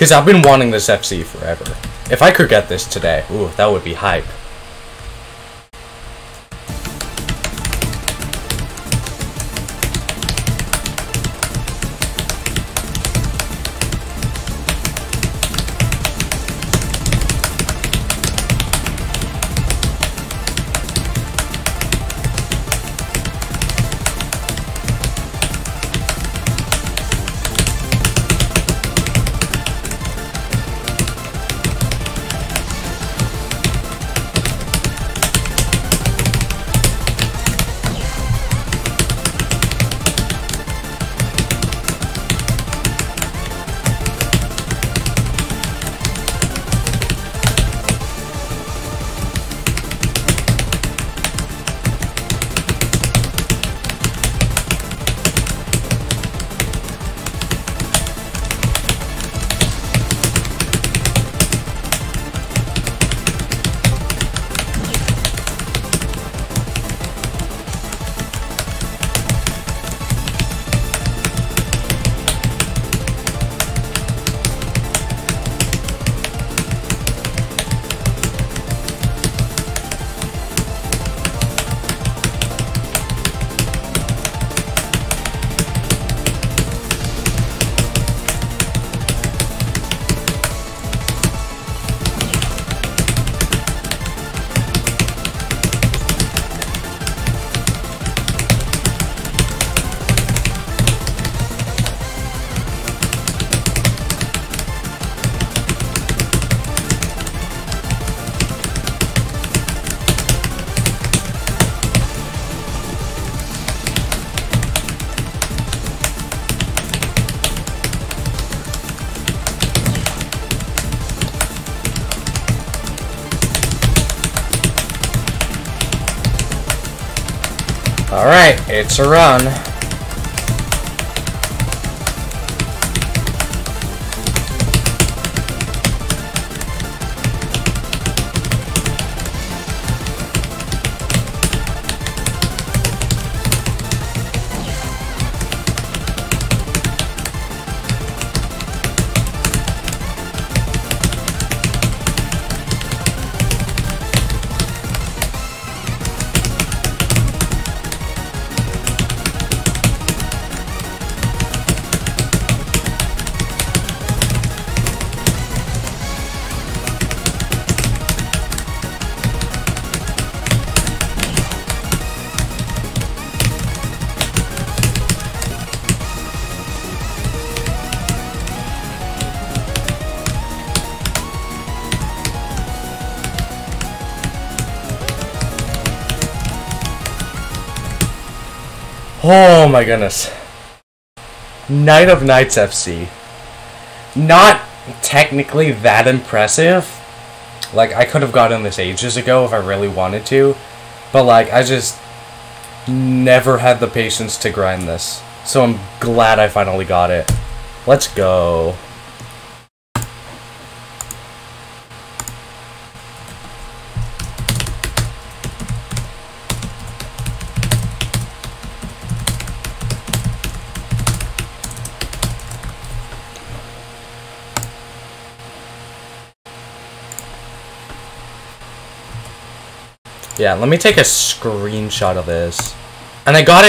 Because I've been wanting this FC forever. If I could get this today, ooh, that would be hype. Alright, it's a run. Oh my goodness. Night of Nights FC. Not technically that impressive. Like, I could have gotten this ages ago if I really wanted to. But, like, I just never had the patience to grind this. So I'm glad I finally got it. Let's go. Yeah, let me take a screenshot of this. And I got it